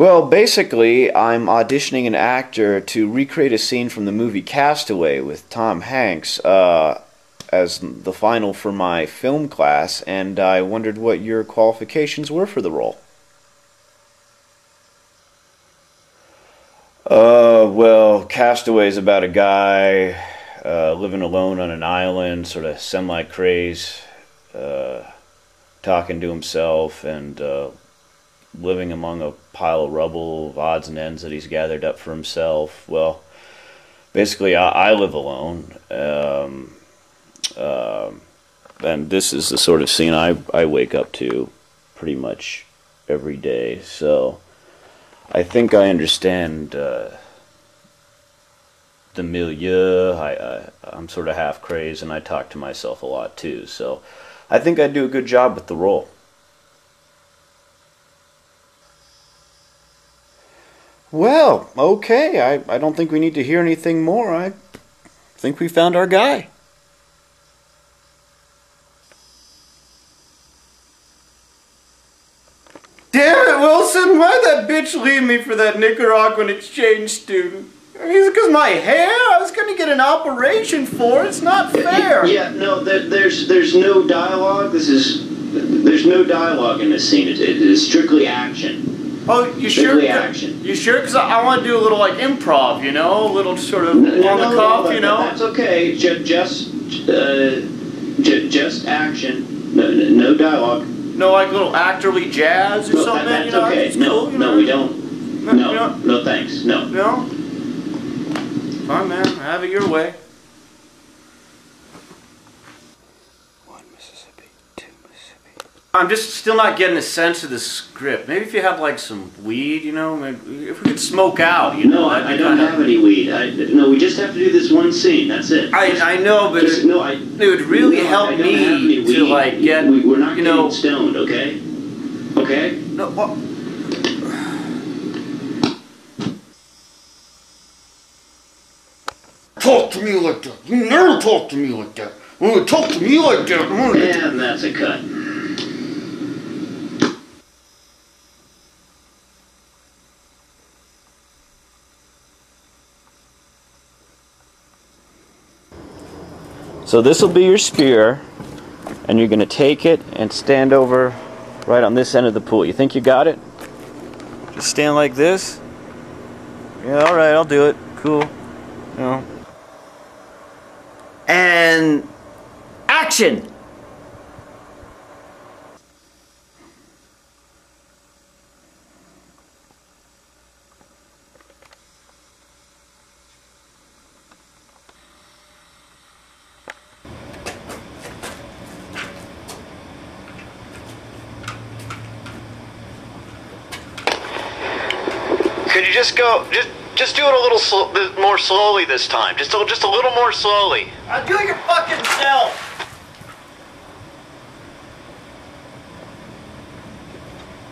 Well, basically, I'm auditioning an actor to recreate a scene from the movie Castaway with Tom Hanks uh, as the final for my film class, and I wondered what your qualifications were for the role. Uh, well, Castaway is about a guy uh, living alone on an island, sort of semi craze, uh, talking to himself and uh, living among a pile of rubble of odds and ends that he's gathered up for himself. Well, basically, I, I live alone. Um, uh, and this is the sort of scene I, I wake up to pretty much every day. So I think I understand uh, the milieu. I, I, I'm sort of half crazed and I talk to myself a lot too. So I think I do a good job with the role. Well, okay. I, I don't think we need to hear anything more. I think we found our guy. Damn it, Wilson! Why'd that bitch leave me for that Nicaraguan exchange student? I mean, it's because my hair? I was gonna get an operation for it. It's not fair. Yeah, no, there, there's there's no dialogue. This is there's no dialogue in this scene. It, it is strictly action. Oh, you sure? You sure? Because I, I want to do a little like improv, you know, a little sort of No, on no, the no, cuff, that- you know. That's okay. Just just uh, just action. No, no no dialogue. No, like little actorly jazz or No, something. that, you that's know, okay. No, cool, no, know? we don't. No, No, no, thanks. No. No. Fine, man. Have it your way. I'm just still not getting a sense of the script. Maybe if you had like some weed, you know, maybe if we could smoke out, you know. No, I, I don't kinda- have any weed. I, no, we just have to do this one scene. That's it. I, I know, but Just- it, no, I. it would really no, help I don't have me to like get, We, we're not you getting know, stoned, okay? Okay. no, what? Talk to me like that. You never talk to me like that. When you talk to me like that, I'm gonna And that's a cut. So this will be your spear, and you're going to take it and stand over right on this end of the pool. You think you got it? Just stand like this. Yeah, all right, I'll do it. Cool. You know. And action! Could you just go, just just do it a little sl- more slowly this time? Just a, just a little more slowly. Self!